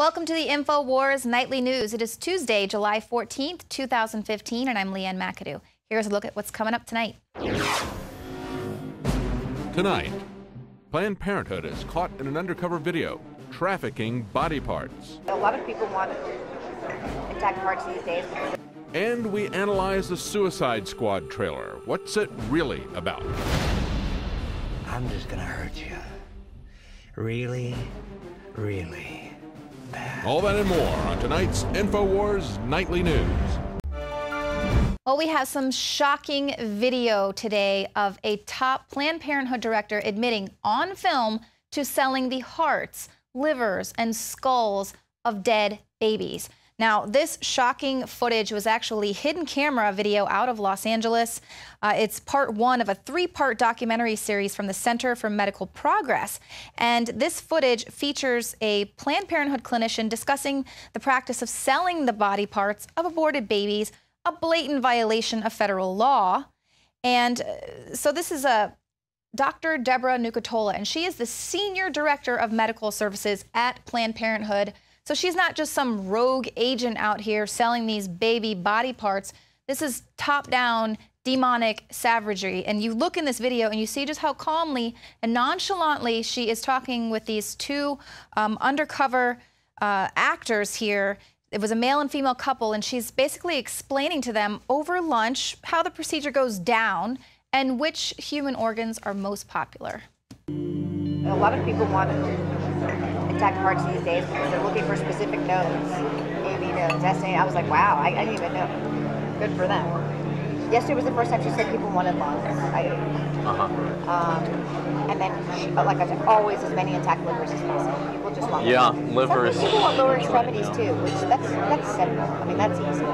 Welcome to the InfoWars Nightly News. It is Tuesday, July 14th, 2015, and I'm Leanne McAdoo. Here's a look at what's coming up tonight. Tonight, Planned Parenthood is caught in an undercover video trafficking body parts. A lot of people want intact parts these days. And we analyze the Suicide Squad trailer. What's it really about? I'm just gonna hurt you. Really, really bad. All that and more on tonight's InfoWars Nightly News. Well, we have some shocking video today of a top Planned Parenthood director admitting on film to selling the hearts, livers, and skulls of dead babies. Now, this shocking footage was actually hidden camera video out of Los Angeles. Uh, it's part one of a three part documentary series from the Center for Medical Progress. And this footage features a Planned Parenthood clinician discussing the practice of selling the body parts of aborted babies, a blatant violation of federal law. And uh, so this is a Dr. Deborah Nucatola, and she is the Senior Director of Medical Services at Planned Parenthood. So she's not just some rogue agent out here selling these baby body parts. This is top down demonic savagery. And you look in this video and you see just how calmly and nonchalantly she is talking with these two um, undercover uh, actors here. It was a male and female couple, and she's basically explaining to them over lunch how the procedure goes down and which human organs are most popular. A lot of people want intact parts these days because they're looking for specific nodes. AV nodes, SA. I was like, wow, I, I didn't even know. Good for them. Yesterday was the first time she said people wanted lungs. I, Uh-huh. um, and then, she, but like I said, always as many intact livers as possible. People just want Yeah, Some livers. people want lower extremities too, which that's that's simple. I mean, that's easy.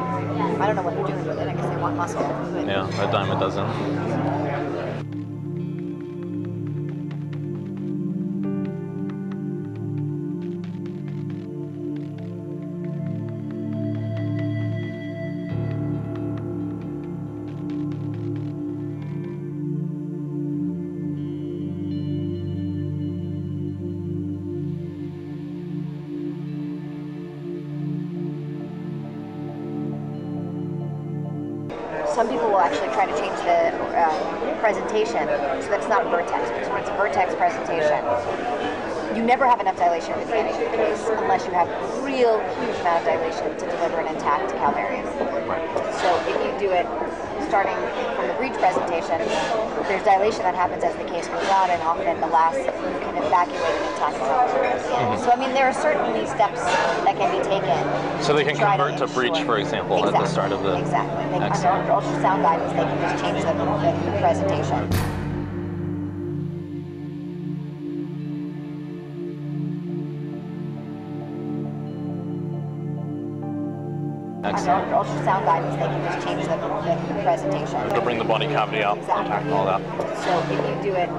I don't know what they're doing with it. I guess they want muscle. Yeah, a dime a dozen. Some people will actually try to change the uh, presentation so that it's not a vertex, because it's a vertex presentation, you never have enough dilation with the case unless you have a real huge amount of dilation to deliver an intact calvarium. So if you do it starting from the breech presentation, there's dilation that happens as the case goes on, and often the last you can evacuate an intact calvarium. So I mean, there are certainly steps that can be taken. So they can convert to breech, ensure- for example, at the start of the- Exactly. They, under ultrasound guidance, they can just change the, the, the presentation. Under ultrasound guidance, they can just change the, the, the presentation. To bring the body cavity out, Exactly. and all that. So if you do it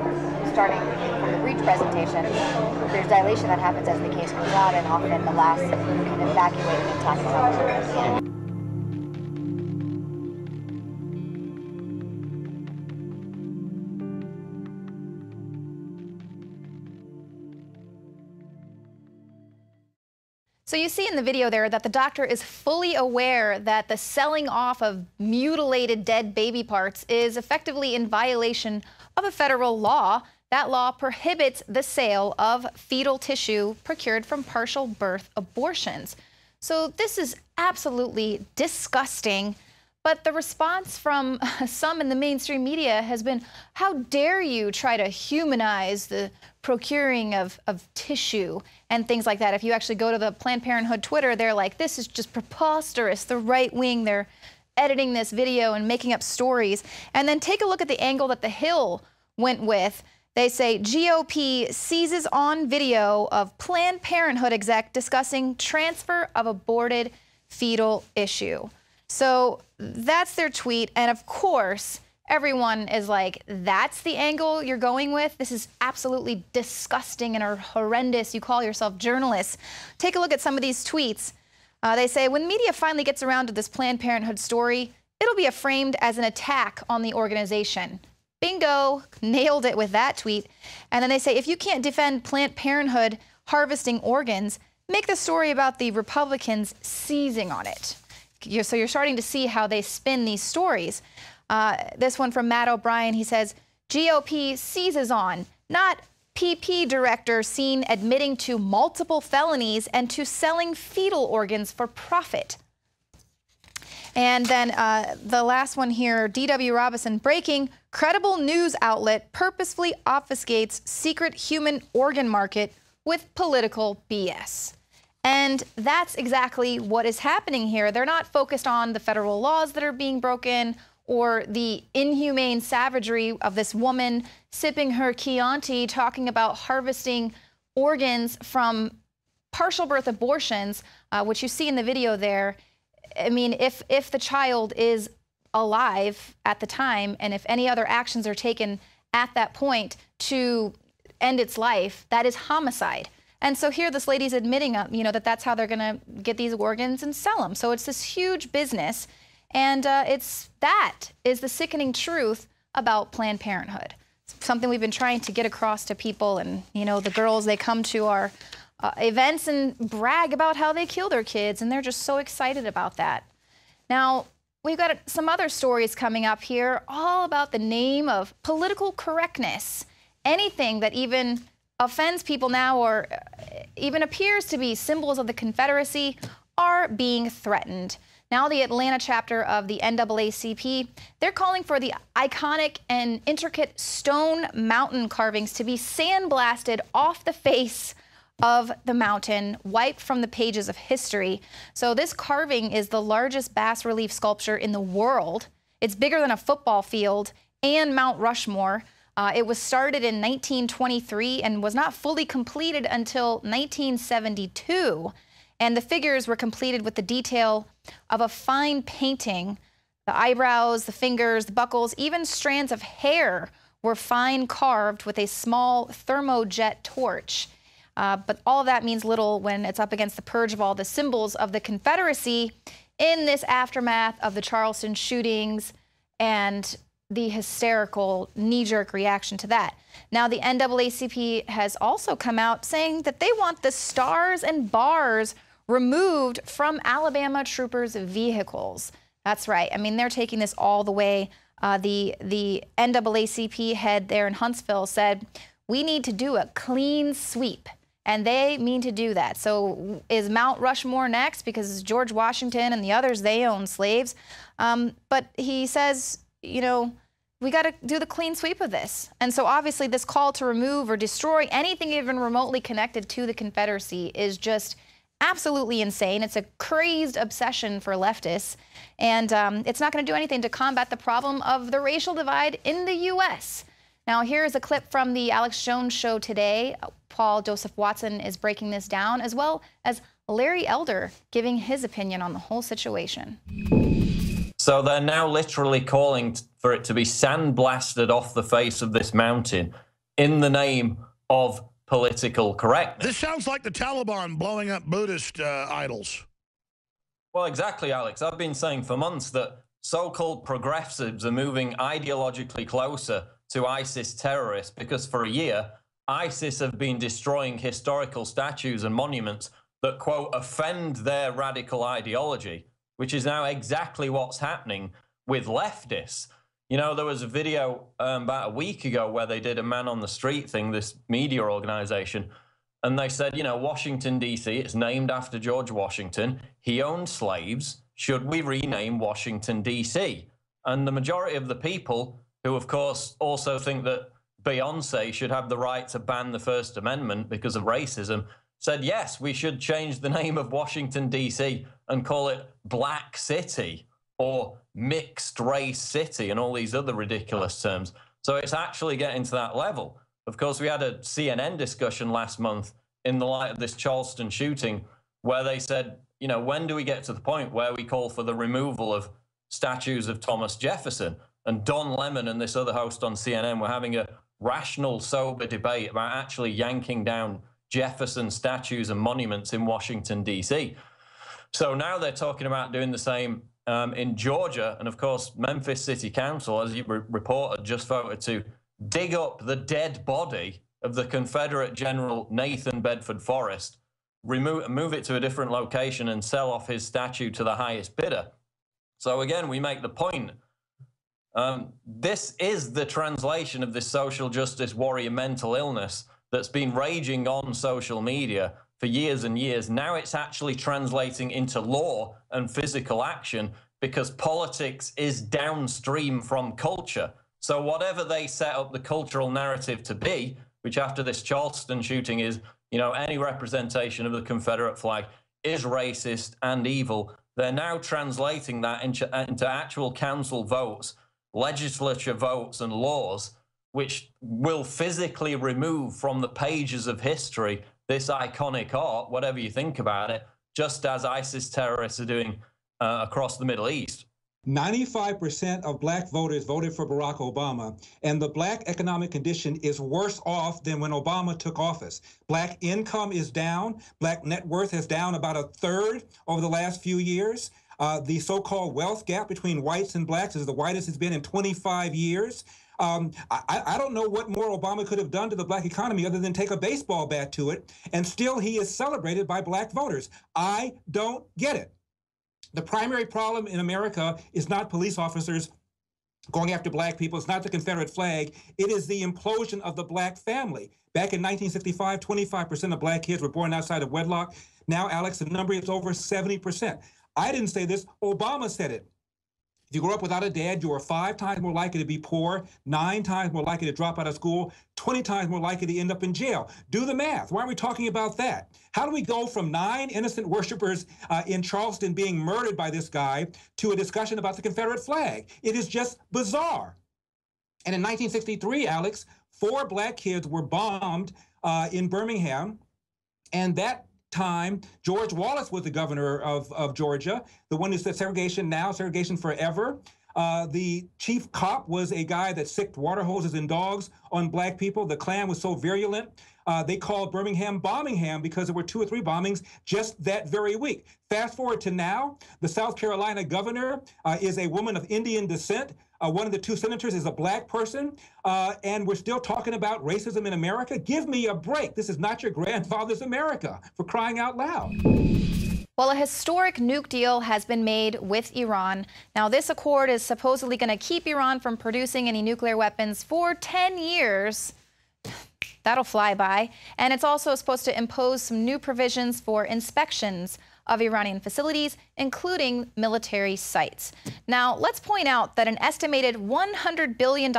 starting from the breech presentation, there's dilation that happens as the case goes on, and often the last can evacuate an intact So you see in the video there that the doctor is fully aware that the selling off of mutilated dead baby parts is effectively in violation of a federal law. That law prohibits the sale of fetal tissue procured from partial birth abortions. So this is absolutely disgusting. But the response from some in the mainstream media has been how dare you try to humanize the procuring of, of tissue and things like that. If you actually go to the Planned Parenthood Twitter, they're like, this is just preposterous. The right wing, they're editing this video and making up stories. And then take a look at the angle that The Hill went with. They say GOP seizes on video of Planned Parenthood exec discussing transfer of aborted fetal issue. So that's their tweet. And of course, everyone is like, that's the angle you're going with? This is absolutely disgusting and horrendous. You call yourself journalists. Take a look at some of these tweets. Uh, they say, when media finally gets around to this Planned Parenthood story, it'll be framed as an attack on the organization. Bingo, nailed it with that tweet. And then they say, if you can't defend Planned Parenthood harvesting organs, make the story about the Republicans seizing on it. So you're starting to see how they spin these stories. Uh, this one from Matt O'Brien, he says, GOP seizes on, not PP director seen admitting to multiple felonies and to selling fetal organs for profit. And then uh, the last one here, D.W. Robinson breaking credible news outlet purposefully obfuscates secret human organ market with political BS. And that's exactly what is happening here. They're not focused on the federal laws that are being broken or the inhumane savagery of this woman sipping her Chianti, talking about harvesting organs from partial birth abortions, uh, which you see in the video there. I mean, if if the child is alive at the time, and if any other actions are taken at that point to end its life, that is homicide. And so here, this lady's admitting, uh, you know, that that's how they're going to get these organs and sell them. So it's this huge business. And uh, it's that is the sickening truth about Planned Parenthood. It's something we've been trying to get across to people. And, you know, the girls, they come to our uh, events and brag about how they kill their kids. And they're just so excited about that. Now, we've got some other stories coming up here, all about the name of political correctness. Anything that even offends people now or uh, even appears to be symbols of the Confederacy are being threatened. Now, the Atlanta chapter of the NAACP, they're calling for the iconic and intricate stone mountain carvings to be sandblasted off the face of the mountain, wiped from the pages of history. So, this carving is the largest bas relief sculpture in the world. It's bigger than a football field and Mount Rushmore. Uh, it was started in 1923 and was not fully completed until 1972 and the figures were completed with the detail of a fine painting. The eyebrows, the fingers, the buckles, even strands of hair were fine carved with a small thermojet torch. Uh, but all that means little when it's up against the purge of all the symbols of the Confederacy in this aftermath of the Charleston shootings and the hysterical knee jerk reaction to that. Now, the NAACP has also come out saying that they want the stars and bars removed from Alabama troopers' vehicles. That's right. I mean, they're taking this all the way. Uh, the the NAACP head there in Huntsville said we need to do a clean sweep, and they mean to do that. So is Mount Rushmore next? Because George Washington and the others they own slaves, um, but he says you know. We got to do the clean sweep of this. And so obviously this call to remove or destroy anything even remotely connected to the Confederacy is just absolutely insane. It's a crazed obsession for leftists, and um, it's not going to do anything to combat the problem of the racial divide in the U.S. Now, here is a clip from the Alex Jones show today. Paul Joseph Watson is breaking this down, as well as Larry Elder giving his opinion on the whole situation. So they're now literally calling for it to be sandblasted off the face of this mountain in the name of political correctness. This sounds like the Taliban blowing up Buddhist uh, idols. Well, exactly, Alex. I've been saying for months that so-called progressives are moving ideologically closer to ISIS terrorists because for a year, ISIS have been destroying historical statues and monuments that, quote, offend their radical ideology, which is now exactly what's happening with leftists. You know, there was a video um, about a week ago where they did a man on the street thing, this media organization, and they said, you know, Washington, D.C., it's named after George Washington. He owned slaves. Should we rename Washington, D.C.? And the majority of the people, who of course also think that Beyonce should have the right to ban the First Amendment because of racism, said, yes, we should change the name of Washington, D.C. and call it Black City or mixed race city and all these other ridiculous terms. So it's actually getting to that level. Of course, we had a CNN discussion last month in the light of this Charleston shooting where they said, you know, when do we get to the point where we call for the removal of statues of Thomas Jefferson? And Don Lemon and this other host on CNN were having a rational, sober debate about actually yanking down Jefferson statues and monuments in Washington, D.C. So now they're talking about doing the same um, in Georgia. And of course, Memphis City Council, as you re reported, just voted to dig up the dead body of the Confederate General Nathan Bedford Forrest remove move it to a different location and sell off his statue to the highest bidder. So again, we make the point. Um, this is the translation of this social justice warrior mental illness that's been raging on social media for years and years. Now it's actually translating into law and physical action because politics is downstream from culture. So whatever they set up the cultural narrative to be, which after this Charleston shooting is, you know, any representation of the Confederate flag is racist and evil. They're now translating that into, into actual council votes, legislature votes, and laws, which will physically remove from the pages of history this iconic art, whatever you think about it, just as ISIS terrorists are doing uh, across the Middle East. 95% of black voters voted for Barack Obama, and the black economic condition is worse off than when Obama took office. Black income is down, black net worth is down about a third over the last few years. Uh, the so called wealth gap between whites and blacks is the widest it's been in 25 years. Um, I, I, don't know what more Obama could have done to the black economy other than take a baseball bat to it, and still he is celebrated by black voters. I don't get it. The primary problem in America is not police officers going after black people. It's not the Confederate flag. It is the implosion of the black family. Back in 1965, 25% of black kids were born outside of wedlock. Now, Alex, the number is over 70%. I didn't say this. Obama said it. If you grow up without a dad, you are five times more likely to be poor, nine times more likely to drop out of school, 20 times more likely to end up in jail. Do the math. Why are we talking about that? How do we go from nine innocent worshipers uh, in Charleston being murdered by this guy to a discussion about the Confederate flag? It is just bizarre. And in 1963, Alex, four black kids were bombed uh, in Birmingham. And that time, George Wallace was the governor of, of Georgia, the one who said segregation now, segregation forever. Uh, the chief cop was a guy that sicked water hoses and dogs on black people. The Klan was so virulent. Uh, they called Birmingham Bombingham because there were two or three bombings just that very week. Fast forward to now, the South Carolina governor uh, is a woman of Indian descent. Uh, one of the two senators is a black person, uh, and we're still talking about racism in America. Give me a break. This is not your grandfather's America, for crying out loud. Well, a historic nuke deal has been made with Iran. Now, this accord is supposedly going to keep Iran from producing any nuclear weapons for 10 years. That'll fly by. And it's also supposed to impose some new provisions for inspections of Iranian facilities, including military sites. Now, let's point out that an estimated $100 billion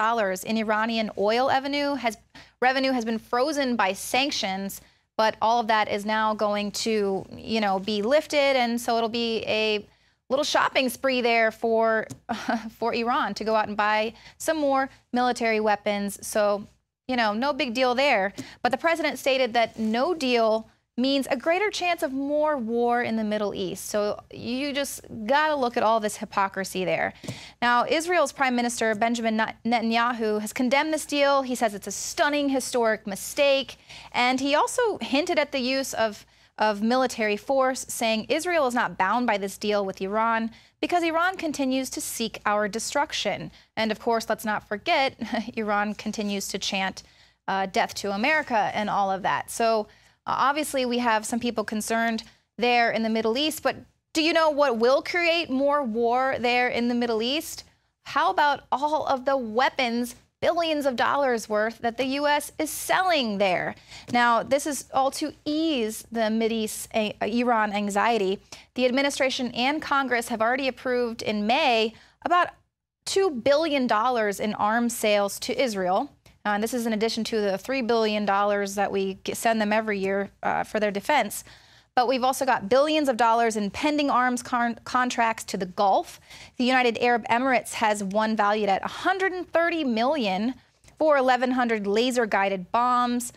in Iranian oil revenue has, revenue has been frozen by sanctions, but all of that is now going to, you know, be lifted, and so it'll be a little shopping spree there for for Iran to go out and buy some more military weapons. So, you know, no big deal there. But the president stated that no deal means a greater chance of more war in the Middle East. So you just got to look at all this hypocrisy there. Now, Israel's Prime Minister Benjamin Netanyahu has condemned this deal. He says it's a stunning historic mistake. And he also hinted at the use of, of military force, saying Israel is not bound by this deal with Iran because Iran continues to seek our destruction. And of course, let's not forget, Iran continues to chant uh, death to America and all of that. So obviously, we have some people concerned there in the Middle East, but do you know what will create more war there in the Middle East? How about all of the weapons, billions of dollars worth, that the U.S. is selling there? Now, this is all to ease the Mideast uh, Iran anxiety. The administration and Congress have already approved in May about $2 billion in arms sales to Israel. Uh, and this is in addition to the $3 billion that we send them every year uh, for their defense. But we've also got billions of dollars in pending arms con contracts to the Gulf. The United Arab Emirates has one valued at 130 million for 1,100 laser-guided bombs.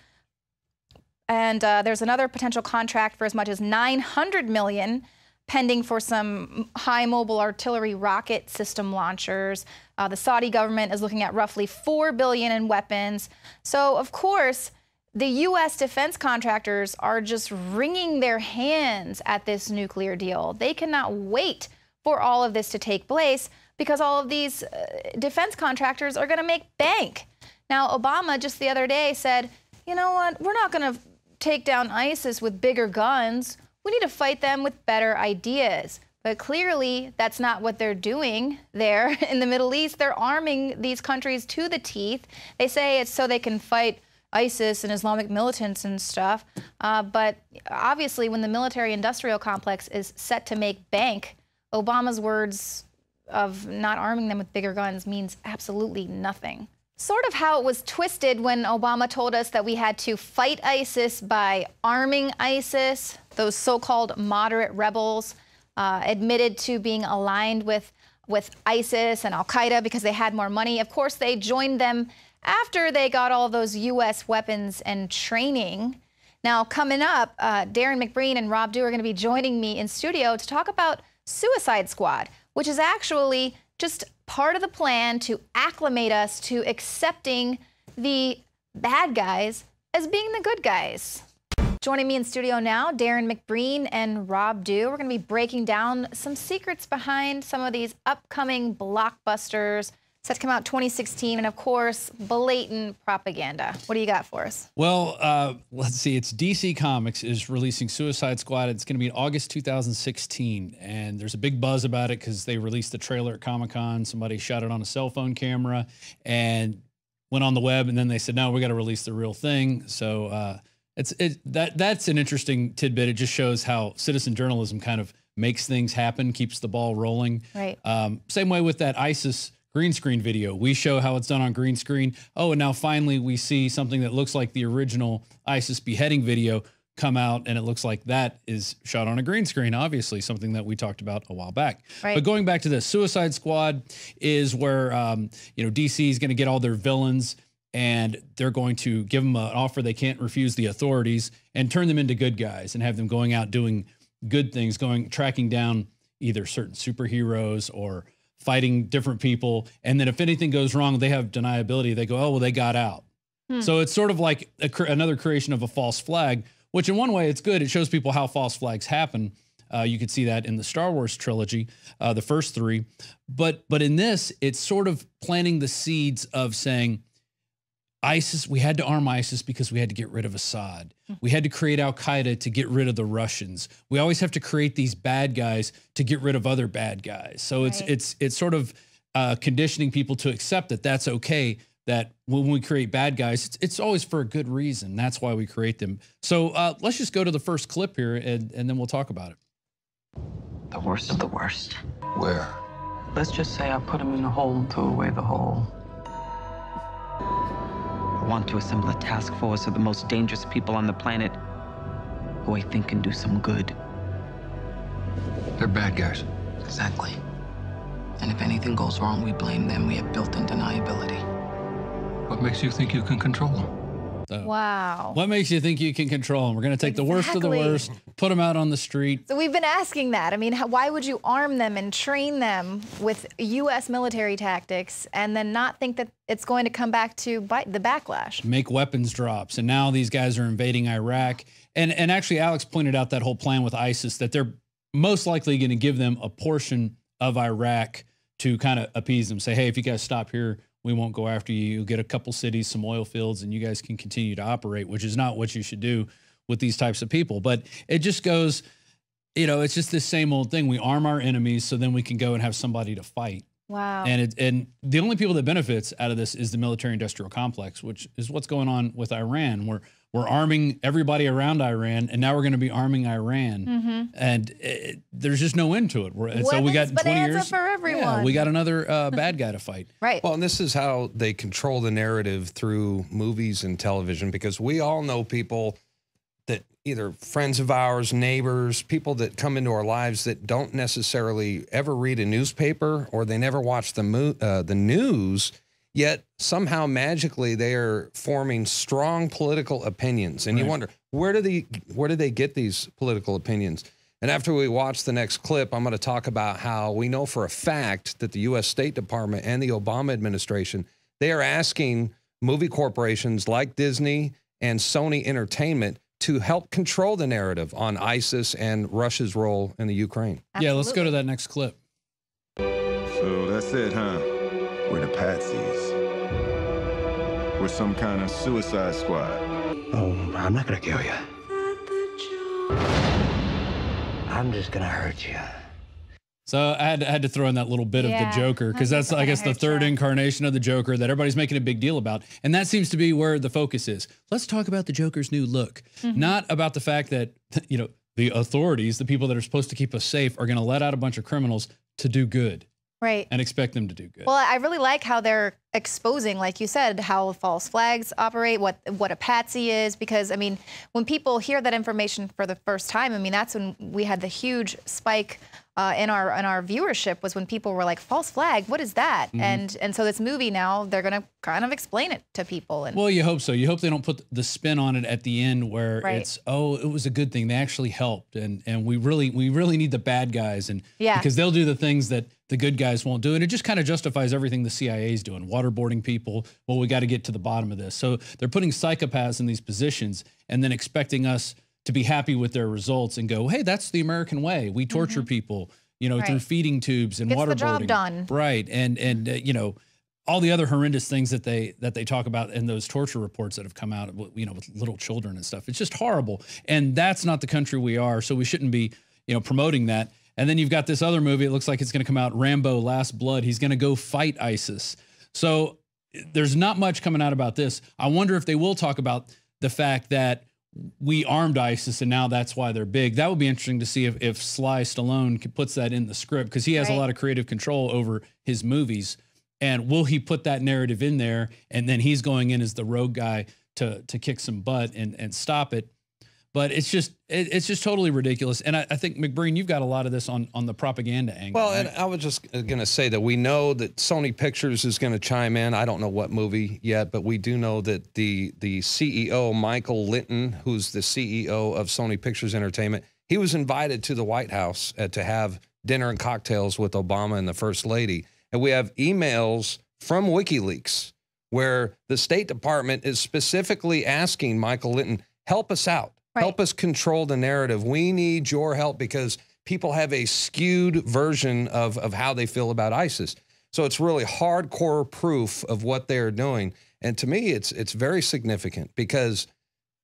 And uh, there's another potential contract for as much as 900 million pending for some high mobile artillery rocket system launchers. Uh, the Saudi government is looking at roughly 4 billion in weapons. So, of course, the U.S. defense contractors are just wringing their hands at this nuclear deal. They cannot wait for all of this to take place because all of these uh, defense contractors are going to make bank. Now, Obama just the other day said, you know what, we're not going to take down ISIS with bigger guns. We need to fight them with better ideas. But clearly, that's not what they're doing there in the Middle East. They're arming these countries to the teeth. They say it's so they can fight ISIS and Islamic militants and stuff. Uh, but obviously, when the military industrial complex is set to make bank, Obama's words of not arming them with bigger guns means absolutely nothing. Sort of how it was twisted when Obama told us that we had to fight ISIS by arming ISIS, those so called moderate rebels uh, admitted to being aligned with, with ISIS and Al Qaeda because they had more money. Of course, they joined them after they got all those U.S. weapons and training. Now, coming up, uh, Darrin McBreen and Rob Dew are going to be joining me in studio to talk about Suicide Squad, which is actually just part of the plan to acclimate us to accepting the bad guys as being the good guys. Joining me in studio now, Darrin McBreen and Rob Dew. We're going to be breaking down some secrets behind some of these upcoming blockbusters set to come out 2016, and of course, blatant propaganda. What do you got for us? Well, uh, let's see. It's DC Comics is releasing Suicide Squad. It's going to be in August 2016, and there's a big buzz about it because they released the trailer at Comic Con. Somebody shot it on a cell phone camera and went on the web, and then they said, "No, we got to release the real thing." So uh, it's it that that's an interesting tidbit. It just shows how citizen journalism kind of makes things happen, keeps the ball rolling. Right. Um, same way with that ISIS green screen video. We show how it's done on green screen. Oh, and now finally we see something that looks like the original ISIS beheading video come out and it looks like that is shot on a green screen obviously something that we talked about a while back right. but going back to the suicide squad is where um, you know dc is going to get all their villains and they're going to give them an offer they can't refuse the authorities and turn them into good guys and have them going out doing good things going tracking down either certain superheroes or fighting different people. And then if anything goes wrong, they have deniability. They go, oh, well, they got out. Hmm. So it's sort of like a, another creation of a false flag, which in one way it's good. It shows people how false flags happen. Uh, you could see that in the Star Wars trilogy, uh, the first three. But but in this, it's sort of planting the seeds of saying, ISIS, we had to arm ISIS because we had to get rid of Assad. We had to create Al Qaeda to get rid of the Russians. We always have to create these bad guys to get rid of other bad guys. So it's right. it's it's sort of uh, conditioning people to accept that that's okay. That when we create bad guys, it's, it's always for a good reason. That's why we create them. So uh, let's just go to the first clip here, and and then we'll talk about it. The worst of the worst. Where? Let's just say I put him in a hole to away the hole want to assemble a task force of the most dangerous people on the planet who I think can do some good. They're bad guys. Exactly. And if anything goes wrong, we blame them. We have built-in deniability. What makes you think you can control them? So, wow. What makes you think you can control them? We're going to take exactly. the worst of the worst, put them out on the street. So we've been asking that. I mean, how, why would you arm them and train them with U.S. military tactics and then not think that it's going to come back to bite the backlash? Make weapons drops. And now these guys are invading Iraq. And, and actually, Alex pointed out that whole plan with ISIS that they're most likely going to give them a portion of Iraq to kind of appease them. Say, hey, if you guys stop here, we won't go after you. You'll get a couple cities, some oil fields, and you guys can continue to operate, which is not what you should do with these types of people. But it just goes, you know, it's just the same old thing. We arm our enemies so then we can go and have somebody to fight. Wow. And it, and the only people that benefits out of this is the military industrial complex, which is what's going on with Iran. We're we're arming everybody around Iran, and now we're going to be arming Iran, mm-hmm. and it, there's just no end to it. We're, so we got 20 years for everyone. Yeah, we got another uh, bad guy to fight. right. Well, and this is how they control the narrative through movies and television, because we all know people that either friends of ours, neighbors, people that come into our lives that don't necessarily ever read a newspaper or they never watch the mo- uh, the news Yet somehow magically they are forming strong political opinions, and right. you wonder where do they where do they get these political opinions? And after we watch the next clip, I'm going to talk about how we know for a fact that the U.S. State Department and the Obama administration they are asking movie corporations like Disney and Sony Entertainment to help control the narrative on ISIS and Russia's role in the Ukraine. Absolutely. Yeah, let's go to that next clip. So that's it, huh? We're the patsies. We're some kind of suicide squad. Oh, I'm not gonna kill you. I'm just gonna hurt you. So I had, had to throw in that little bit yeah, of the Joker because that's, I guess, the third incarnation of the Joker that everybody's making a big deal about. And that seems to be where the focus is. Let's talk about the Joker's new look, mm -hmm. not about the fact that, you know, the authorities, the people that are supposed to keep us safe, are going to let out a bunch of criminals to do good. Right. and expect them to do good. Well, I really like how they're exposing, like you said, how false flags operate, what what a patsy is, because I mean, when people hear that information for the first time, I mean, that's when we had the huge spike uh, in our in our viewership was when people were like, "False flag, what is that?" Mhm. And and so this movie now they're gonna kind of explain it to people. And Well, you hope so. You hope they don't put the spin on it at the end where Right. it's oh, it was a good thing. They actually helped, and and we really we really need the bad guys, and Yeah. because they'll do the things that the good guys won't do, and it just kind of justifies everything the CIA is doing, waterboarding people. Well, we got to get to the bottom of this. So they're putting psychopaths in these positions, and then expecting us to be happy with their results and go, hey, that's the American way. We torture people, you know, through Mm-hmm. Feeding tubes and Gets waterboarding. the job done. Right, and and uh, you know all the other horrendous things that they that they talk about in those torture reports that have come out, you know, with little children and stuff. It's just horrible, and that's not the country we are. So we shouldn't be, you know, promoting that. And then you've got this other movie. It looks like it's going to come out, Rambo: Last Blood. He's going to go fight ISIS. So there's not much coming out about this. I wonder if they will talk about the fact that we armed ISIS and now that's why they're big. That would be interesting to see if, if Sly Stallone puts that in the script because he has a lot of creative control over his movies. And will he put that narrative in there and then he's going in as the rogue guy to to kick some butt and and stop it? But it's just it, it's just totally ridiculous. And I, I think McBreen, you've got a lot of this on on the propaganda angle. Well, right? and I was just going to say that we know that Sony Pictures is going to chime in. I don't know what movie yet, but we do know that the the CEO Michael Lynton, who's the CEO of Sony Pictures Entertainment, he was invited to the White House uh, to have dinner and cocktails with Obama and the First Lady. And we have emails from WikiLeaks where the State Department is specifically asking Michael Lynton, help us out. Help us control the narrative. We need your help because people have a skewed version of, of how they feel about ISIS. So it's really hardcore proof of what they're doing. And to me, it's it's very significant because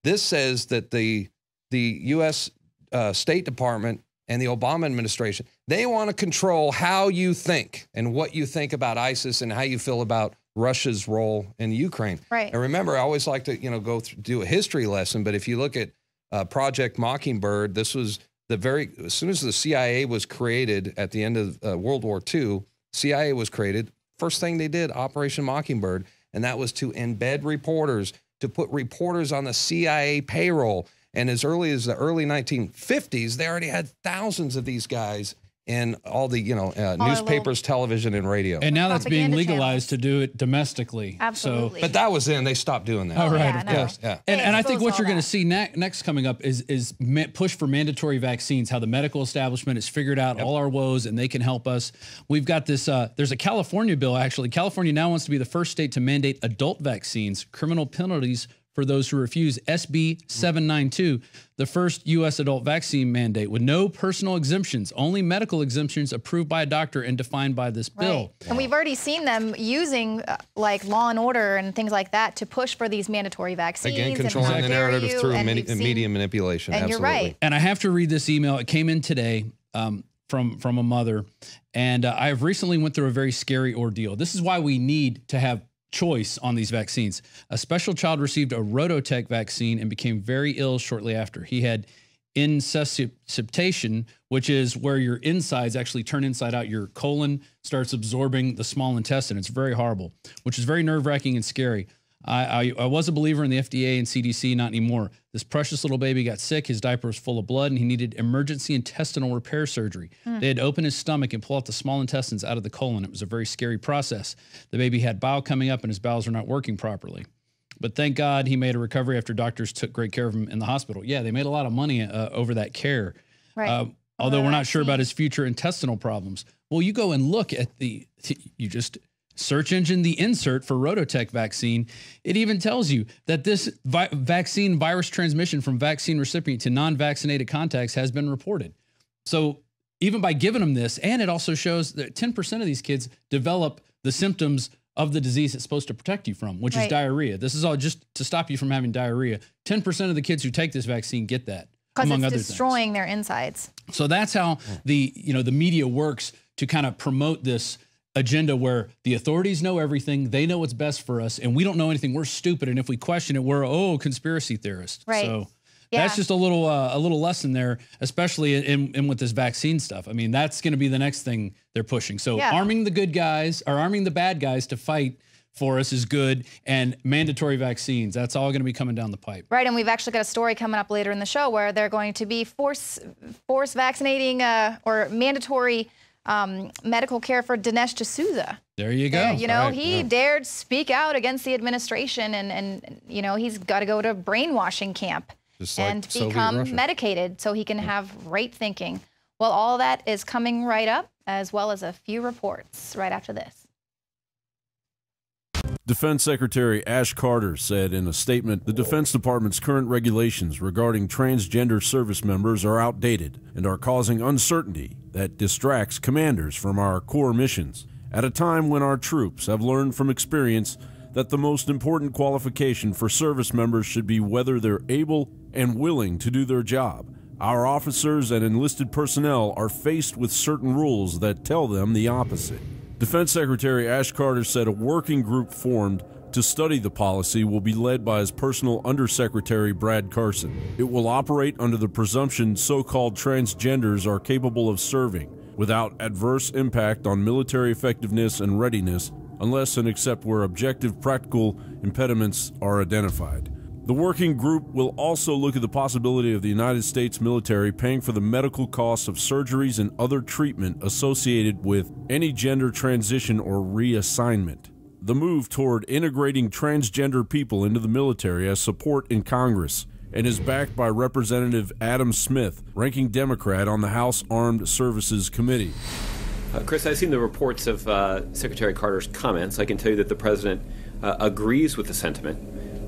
this says that the the U.S. Uh, State Department and the Obama administration they want to control how you think and what you think about ISIS and how you feel about Russia's role in Ukraine. Right. And remember, I always like to you know go through, do a history lesson, but if you look at uh, Project Mockingbird, this was the very as soon as the CIA was created at the end of uh, World War II, CIA was created. First thing they did, Operation Mockingbird, and that was to embed reporters, to put reporters on the CIA payroll. And as early as the early 1950s, they already had thousands of these guys in all the you know uh, little- newspapers, television, and radio. and now that's being Propaganda legalized to do it domestically. Absolutely. but that was in. They stopped doing that. Oh, right, Yeah, of no. course. Yeah. And, and I think what you're going to see ne- next coming up is is ma- push for mandatory vaccines. How the medical establishment has figured out all our woes and they can help us. We've got this. Uh, there's a California bill actually. California now wants to be the first state to mandate adult vaccines, criminal penalties for those who refuse. SB 792, the first U.S. adult vaccine mandate with no personal exemptions, only medical exemptions approved by a doctor and defined by this bill. Right. And we've already seen them using uh, like Law and Order and things like that to push for these mandatory vaccines. Again, and controlling how the narrative you, through and medi- seen- media manipulation. and you're Absolutely. right. And I have to read this email. It came in today um, from from a mother, and uh, I have recently went through a very scary ordeal. This is why we need to have choice on these vaccines. A special child received a RotaTeq vaccine and became very ill shortly after. He had insusceptation, which is where your insides actually turn inside out. Your colon starts absorbing the small intestine. It's very horrible, which is very nerve wracking and scary. I, I, I was a believer in the FDA and CDC, not anymore. This precious little baby got sick. His diaper was full of blood, and he needed emergency intestinal repair surgery. Hmm. They had to open his stomach and pull out the small intestines out of the colon. It was a very scary process. The baby had bile coming up, and his bowels were not working properly. But thank God he made a recovery after doctors took great care of him in the hospital. Yeah, they made a lot of money uh, over that care. Right. Uh, although we're not sure about his future intestinal problems. Well, you go and look at the, you just search engine the insert for RotaTeq vaccine. It even tells you that this vi- vaccine virus transmission from vaccine recipient to non vaccinated contacts has been reported. So even by giving them this, and it also shows that 10% of these kids develop the symptoms of the disease it's supposed to protect you from, which is diarrhea. This is all just to stop you from having diarrhea. 10% of the kids who take this vaccine get that. Because among it's other things. destroying their insides. So that's how the you know the media works to kind of promote this agenda where the authorities know everything, they know what's best for us, and we don't know anything. We're stupid, and if we question it, we're oh conspiracy theorists. Right. So Yeah. that's just a little uh, a little lesson there, especially in, in with this vaccine stuff. I mean, that's going to be the next thing they're pushing. So Yeah. arming the good guys or arming the bad guys to fight for us is good, and mandatory vaccines. That's all going to be coming down the pipe. Right, and we've actually got a story coming up later in the show where they're going to be force force vaccinating uh, or mandatory um, medical care for Dinesh D'Souza. There you go. You know, Right, he yeah. dared speak out against the administration, and and you know he's got to go to brainwashing camp like and become medicated so he can have right thinking. Well, all that is coming right up, as well as a few reports right after this. Defense Secretary Ash Carter said in a statement the Defense Department's current regulations regarding transgender service members are outdated and are causing uncertainty that distracts commanders from our core missions. At a time when our troops have learned from experience that the most important qualification for service members should be whether they're able and willing to do their job. Our officers and enlisted personnel are faced with certain rules that tell them the opposite. Defense Secretary Ash Carter said a working group formed to study the policy will be led by his personal Undersecretary Brad Carson. It will operate under the presumption so called transgenders are capable of serving without adverse impact on military effectiveness and readiness unless and except where objective practical impediments are identified. The working group will also look at the possibility of the United States military paying for the medical costs of surgeries and other treatment associated with any gender transition or reassignment. The move toward integrating transgender people into the military has support in Congress and is backed by Representative Adam Smith, ranking Democrat on the House Armed Services Committee. Uh, Chris, I've seen the reports of uh, Secretary Carter's comments. I can tell you that the president uh, agrees with the sentiment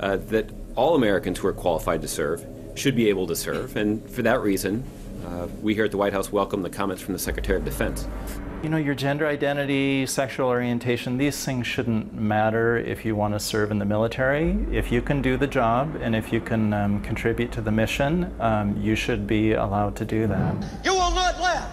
uh, that all Americans who are qualified to serve should be able to serve. And for that reason, uh, we here at the White House welcome the comments from the Secretary of Defense. You know, your gender identity, sexual orientation, these things shouldn't matter if you want to serve in the military. If you can do the job and if you can um, contribute to the mission, um, you should be allowed to do that.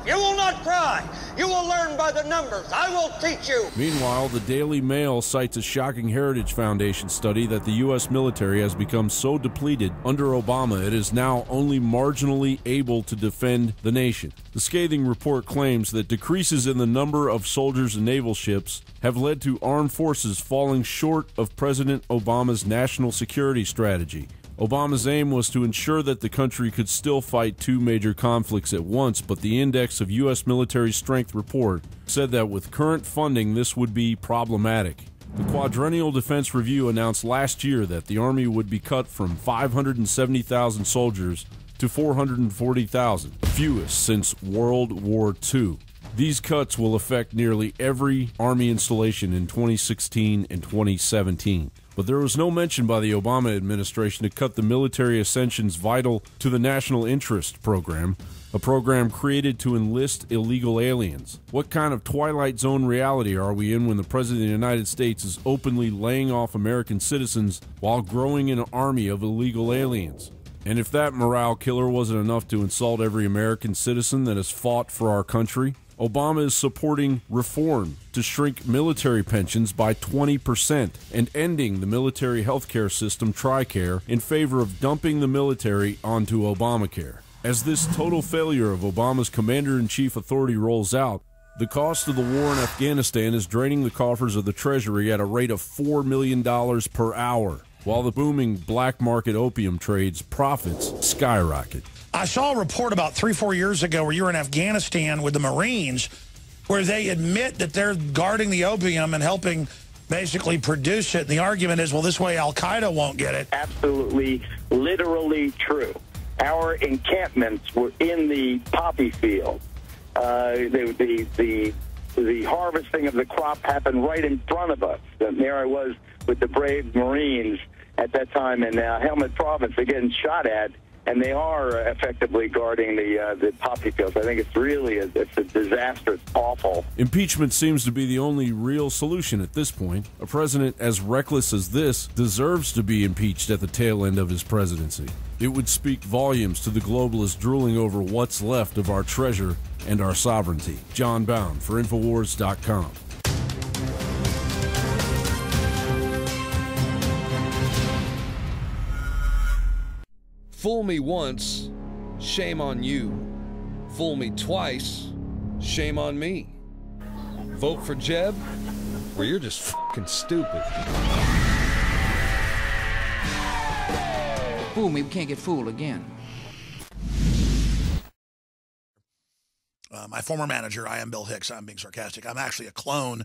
You will not laugh. You will not cry. You will learn by the numbers. I will teach you. Meanwhile, the Daily Mail cites a shocking Heritage Foundation study that the U.S. military has become so depleted under Obama it is now only marginally able to defend the nation. The scathing report claims that decreases in the number of soldiers and naval ships have led to armed forces falling short of President Obama's national security strategy. Obama's aim was to ensure that the country could still fight two major conflicts at once, but the Index of U.S. Military Strength report said that with current funding, this would be problematic. The Quadrennial Defense Review announced last year that the Army would be cut from 570,000 soldiers to 440,000, fewest since World War II. These cuts will affect nearly every Army installation in 2016 and 2017. But there was no mention by the Obama administration to cut the military accessions vital to the National Interest Program, a program created to enlist illegal aliens. What kind of Twilight Zone reality are we in when the President of the United States is openly laying off American citizens while growing an army of illegal aliens? And if that morale killer wasn't enough to insult every American citizen that has fought for our country, Obama is supporting reform to shrink military pensions by 20% and ending the military health care system, TRICARE, in favor of dumping the military onto Obamacare. As this total failure of Obama's commander in chief authority rolls out, the cost of the war in Afghanistan is draining the coffers of the Treasury at a rate of $4 million per hour, while the booming black market opium trades profits skyrocket. I saw a report about three, four years ago where you were in Afghanistan with the Marines, where they admit that they're guarding the opium and helping basically produce it. And the argument is, well, this way Al Qaeda won't get it. Absolutely, literally true. Our encampments were in the poppy field. Uh, the, the, the, the harvesting of the crop happened right in front of us. And there I was with the brave Marines at that time in uh, Helmand Province. Getting shot at and they are effectively guarding the uh, the poppy fields. I think it's really a, it's a disaster. It's awful. Impeachment seems to be the only real solution at this point. A president as reckless as this deserves to be impeached at the tail end of his presidency. It would speak volumes to the globalists drooling over what's left of our treasure and our sovereignty. John Bowne for Infowars.com. Fool me once, shame on you. Fool me twice, shame on me. Vote for Jeb, or you're just fucking stupid. Fool me, we can't get fooled again. Uh, my former manager, I am Bill Hicks. I'm being sarcastic. I'm actually a clone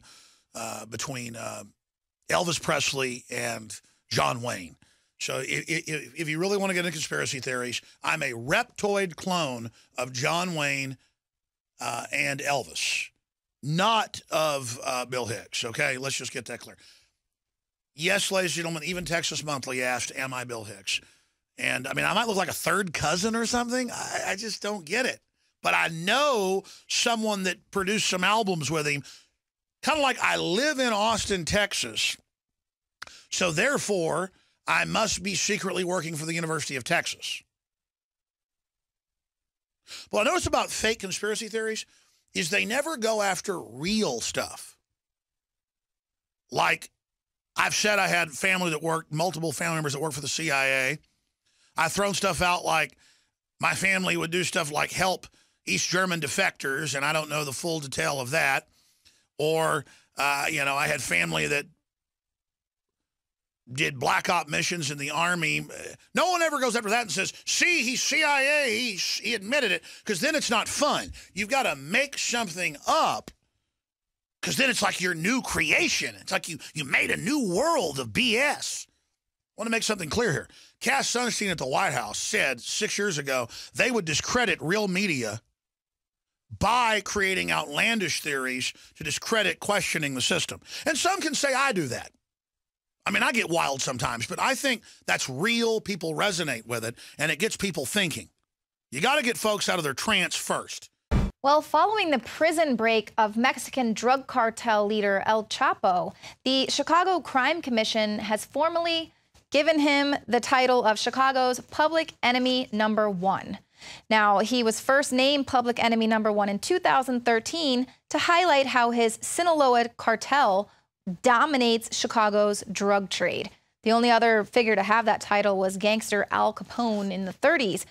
uh, between uh, Elvis Presley and John Wayne. So if, if, if, you really want to get into conspiracy theories, I'm a reptoid clone of John Wayne uh, and Elvis, not of uh, Bill Hicks. Okay, let's just get that clear. Yes, ladies and gentlemen, even Texas Monthly asked, "Am I Bill Hicks?" And I mean, I might look like a third cousin or something. I, I just don't get it. But I know someone that produced some albums with him. Kind of like I live in Austin, Texas. So therefore, I must be secretly working for the University of Texas. What I notice about fake conspiracy theories is they never go after real stuff. Like I've said I had family that worked, multiple family members that worked for the CIA. I've thrown stuff out like my family would do stuff like help East German defectors, and I don't know the full detail of that. Or, uh, you know, I had family that did black op missions in the army. Uh, no one ever goes after that and says, see, he's CIA, he, he admitted it, because then it's not fun. You've got to make something up because then it's like your new creation. It's like you, you made a new world of BS. I want to make something clear here. Cass Sunstein at the White House said six years ago they would discredit real media by creating outlandish theories to discredit questioning the system. And some can say I do that. I mean, I get wild sometimes, but I think that's real. People resonate with it, and it gets people thinking. You got to get folks out of their trance first. Well, following the prison break of Mexican drug cartel leader El Chapo, the Chicago Crime Commission has formally given him the title of Chicago's public enemy number one. Now, he was first named public enemy number one in 2013 to highlight how his Sinaloa cartel dominates Chicago's drug trade. The only other figure to have that title was gangster Al Capone in the 30s.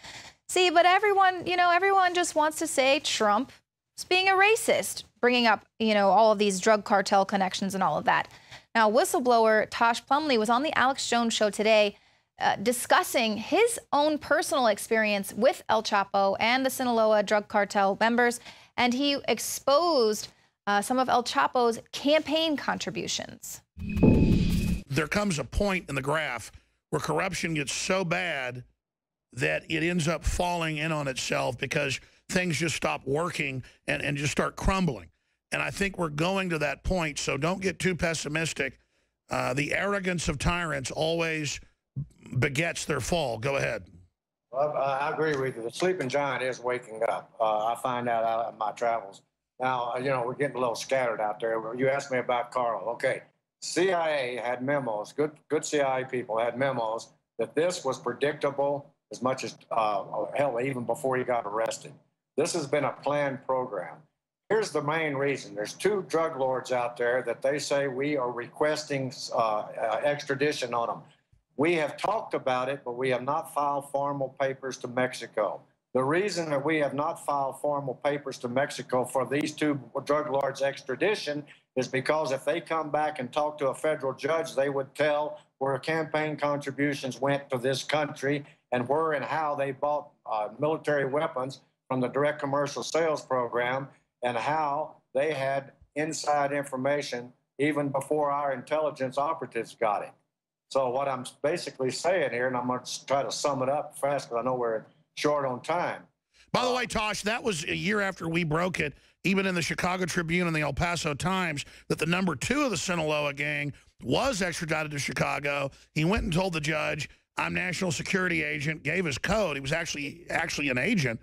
See, but everyone, you know, everyone just wants to say Trump is being a racist, bringing up, you know, all of these drug cartel connections and all of that. Now, whistleblower Tosh Plumlee was on the Alex Jones show today uh, discussing his own personal experience with El Chapo and the Sinaloa drug cartel members, and he exposed uh, some of El Chapo's campaign contributions. There comes a point in the graph where corruption gets so bad that it ends up falling in on itself because things just stop working and, and just start crumbling. And I think we're going to that point, so don't get too pessimistic. Uh, the arrogance of tyrants always begets their fall. Go ahead. Well, I agree with you. The sleeping giant is waking up. Uh, I find out out of my travels. Now, you know, we're getting a little scattered out there. You asked me about Carl. Okay. CIA had memos, good, good CIA people had memos that this was predictable as much as, uh, hell, even before he got arrested. This has been a planned program. Here's the main reason. There's two drug lords out there that they say we are requesting uh, uh, extradition on them. We have talked about it, but we have not filed formal papers to Mexico. The reason that we have not filed formal papers to Mexico for these two drug lords' extradition is because if they come back and talk to a federal judge, they would tell where campaign contributions went to this country and where and how they bought uh, military weapons from the direct commercial sales program and how they had inside information even before our intelligence operatives got it. So what I'm basically saying here, and I'm going to try to sum it up fast because I know we're short on time. By the way, Tosh, that was a year after we broke it, even in the Chicago Tribune and the El Paso Times, that the number two of the Sinaloa gang was extradited to Chicago. He went and told the judge, I'm national security agent, gave his code. He was actually actually an agent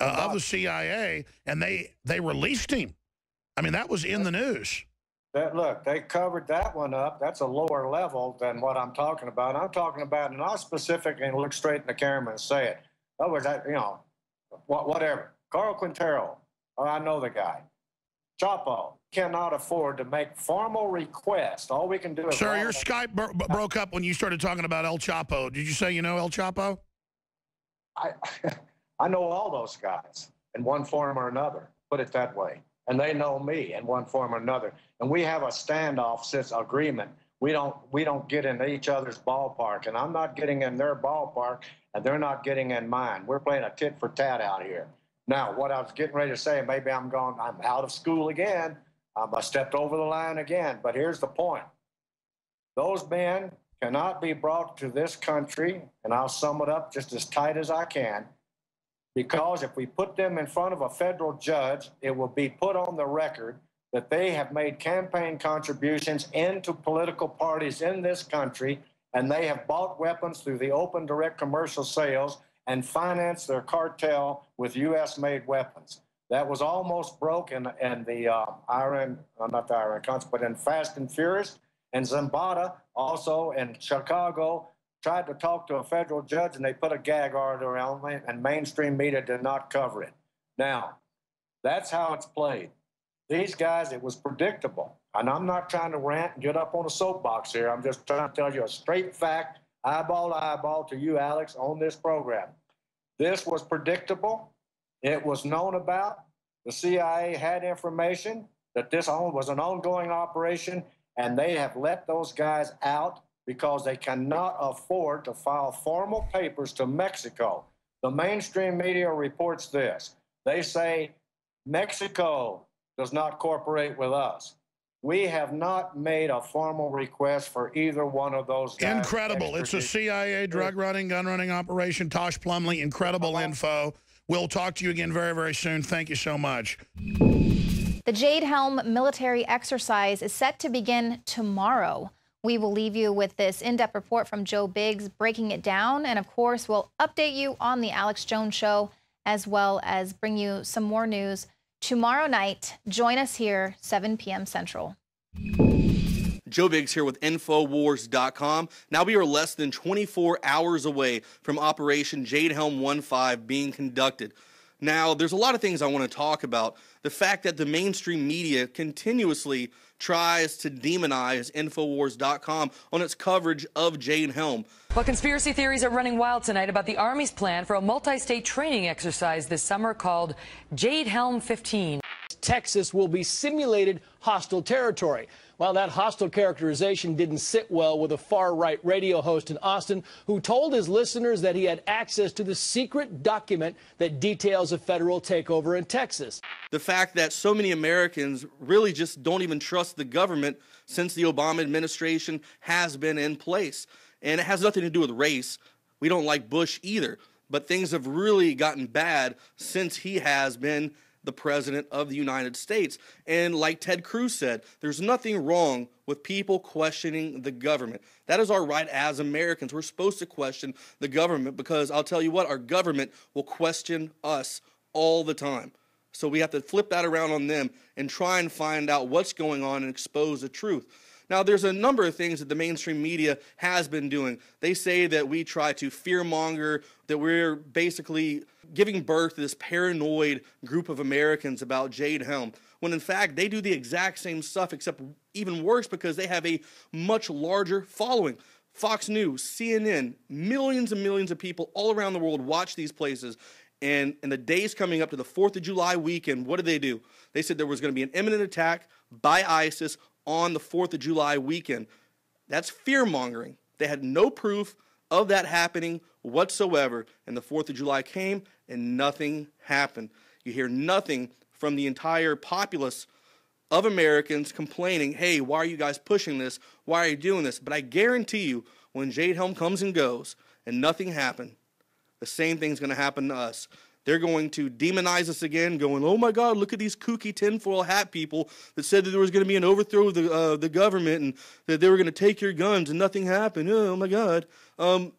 uh, of the CIA, and they they released him. I mean, that was in the news. That, look, they covered that one up. That's a lower level than what I'm talking about. I'm talking about, and I'll specific and look straight in the camera and say it. In other words, you know, wha- whatever. Caro Quintero, oh, I know the guy. Chapo cannot afford to make formal requests. All we can do is. Sir, your Skype bro- broke up when you started talking about El Chapo. Did you say you know El Chapo? I, I know all those guys in one form or another, put it that way. And they know me in one form or another. And we have a standoff since agreement. We don't we don't get in each other's ballpark. And I'm not getting in their ballpark and they're not getting in mine. We're playing a tit for tat out here. Now, what I was getting ready to say, maybe I'm going, I'm out of school again. Um, I stepped over the line again. But here's the point. Those men cannot be brought to this country, and I'll sum it up just as tight as I can, because if we put them in front of a federal judge, it will be put on the record that they have made campaign contributions into political parties in this country, and they have bought weapons through the open direct commercial sales and financed their cartel with U.S. made weapons. That was almost broke in, in the uh, Iron, uh, not the Iron Council, but in Fast and Furious. And Zambada, also in Chicago, tried to talk to a federal judge and they put a gag order around it, and mainstream media did not cover it. Now, that's how it's played. These guys, it was predictable. And I'm not trying to rant and get up on a soapbox here. I'm just trying to tell you a straight fact, eyeball to eyeball to you, Alex, on this program. This was predictable. It was known about. The CIA had information that this was an ongoing operation, and they have let those guys out because they cannot afford to file formal papers to Mexico. The mainstream media reports this. They say Mexico does not cooperate with us. We have not made a formal request for either one of those guys. Incredible. It's a CIA drug running, gun running operation. Tosh Plumlee, incredible uh-huh. info. We'll talk to you again very, very soon. Thank you so much. The Jade Helm military exercise is set to begin tomorrow. We will leave you with this in depth report from Joe Biggs breaking it down. And of course, we'll update you on the Alex Jones Show as well as bring you some more news tomorrow night. Join us here, 7 p.m. Central. Joe Biggs here with Infowars.com. Now we are less than 24 hours away from Operation Jade Helm 15 being conducted. Now, there's a lot of things I want to talk about. The fact that the mainstream media continuously tries to demonize Infowars.com on its coverage of Jade Helm. Well, conspiracy theories are running wild tonight about the Army's plan for a multi state training exercise this summer called Jade Helm 15. Texas will be simulated hostile territory. Well, that hostile characterization didn't sit well with a far right radio host in Austin who told his listeners that he had access to the secret document that details a federal takeover in Texas. the fact that so many Americans really just don't even trust the government since the Obama administration has been in place. And it has nothing to do with race. We don't like Bush either. But things have really gotten bad since he has been the president of the United States. And like Ted Cruz said, there's nothing wrong with people questioning the government. That is our right as Americans. We're supposed to question the government because I'll tell you what, our government will question us all the time. So we have to flip that around on them and try and find out what's going on and expose the truth. Now, there's a number of things that the mainstream media has been doing. They say that we try to fearmonger, that we're basically giving birth to this paranoid group of Americans about Jade Helm, when in fact they do the exact same stuff, except even worse because they have a much larger following. Fox News, CNN, millions and millions of people all around the world watch these places. And in the days coming up to the 4th of July weekend, what did they do? They said there was going to be an imminent attack by ISIS on the 4th of July weekend. That's fear mongering. They had no proof of that happening whatsoever. And the 4th of July came and nothing happened. You hear nothing from the entire populace of Americans complaining, hey, why are you guys pushing this? Why are you doing this? But I guarantee you, when Jade Helm comes and goes and nothing happened, the same thing's going to happen to us. They're going to demonize us again, going, oh my God, look at these kooky tinfoil hat people that said that there was going to be an overthrow of the, uh, the government and that they were going to take your guns and nothing happened. Oh my God. Um,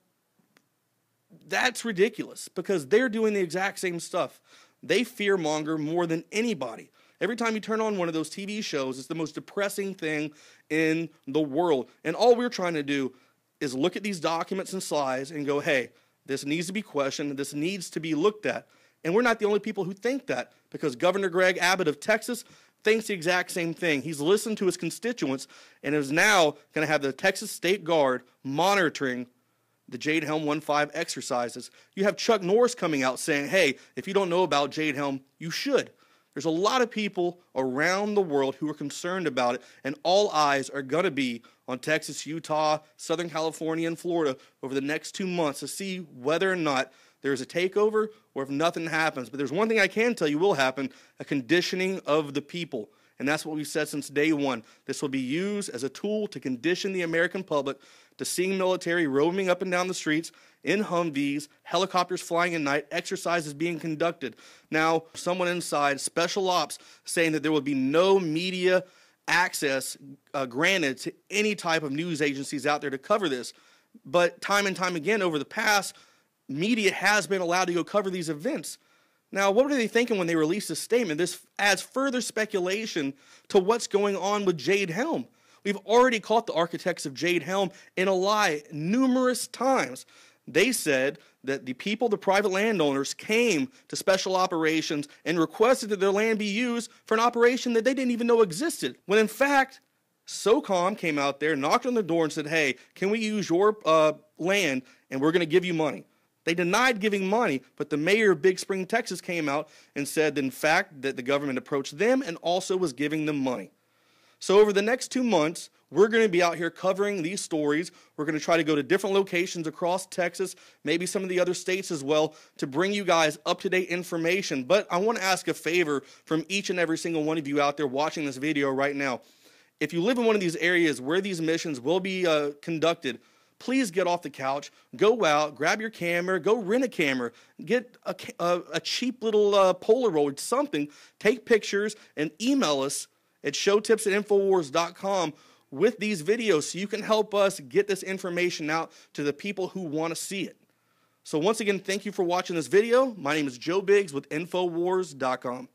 that's ridiculous because they're doing the exact same stuff. They fear monger more than anybody. Every time you turn on one of those TV shows, it's the most depressing thing in the world. And all we're trying to do is look at these documents and slides and go, hey, this needs to be questioned, this needs to be looked at. And we're not the only people who think that because Governor Greg Abbott of Texas thinks the exact same thing. He's listened to his constituents and is now going to have the Texas State Guard monitoring the Jade Helm 15 exercises. You have Chuck Norris coming out saying, hey, if you don't know about Jade Helm, you should. There's a lot of people around the world who are concerned about it, and all eyes are going to be on Texas, Utah, Southern California, and Florida over the next two months to see whether or not there's a takeover or if nothing happens. But there's one thing I can tell you will happen a conditioning of the people. And that's what we've said since day one. This will be used as a tool to condition the American public to seeing military roaming up and down the streets in Humvees, helicopters flying at night, exercises being conducted. Now, someone inside, special ops, saying that there will be no media access uh, granted to any type of news agencies out there to cover this. But time and time again over the past, media has been allowed to go cover these events. Now, what were they thinking when they released this statement? This adds further speculation to what's going on with Jade Helm. We've already caught the architects of Jade Helm in a lie numerous times. They said that the people, the private landowners, came to special operations and requested that their land be used for an operation that they didn't even know existed. When in fact, SOCOM came out there, knocked on the door, and said, Hey, can we use your uh, land and we're going to give you money? They denied giving money, but the mayor of Big Spring, Texas came out and said, in fact, that the government approached them and also was giving them money. So, over the next two months, we're going to be out here covering these stories. We're going to try to go to different locations across Texas, maybe some of the other states as well, to bring you guys up to date information. But I want to ask a favor from each and every single one of you out there watching this video right now. If you live in one of these areas where these missions will be uh, conducted, please get off the couch, go out, grab your camera, go rent a camera, get a, a, a cheap little uh, Polaroid, something, take pictures, and email us at showtips at infowars.com with these videos so you can help us get this information out to the people who want to see it. So once again, thank you for watching this video. My name is Joe Biggs with Infowars.com.